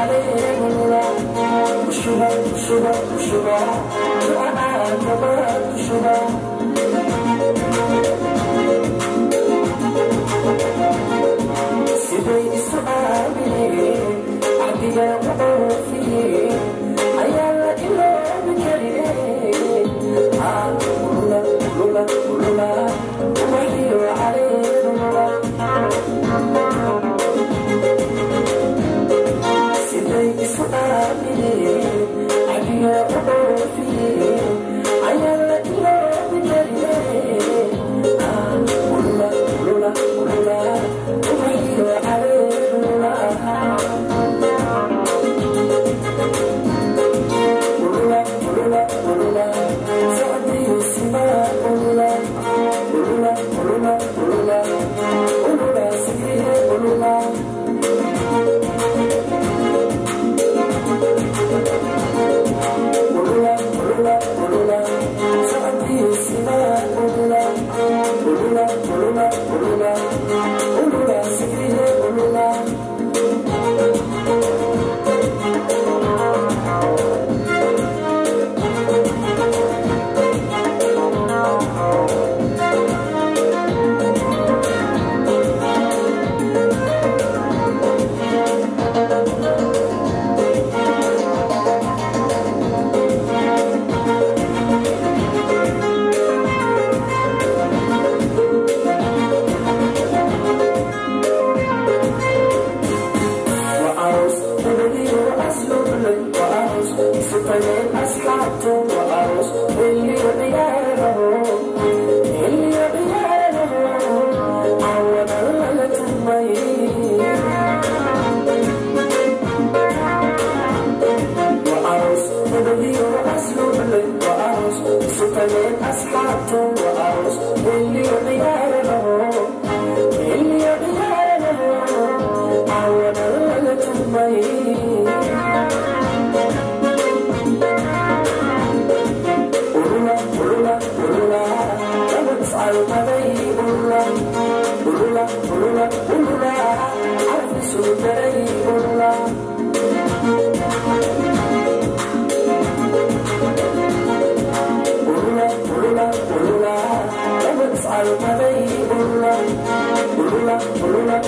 Lula, Lula, Lula, Lula, Lula, Lula, Lula, Cholula, Cholula, por una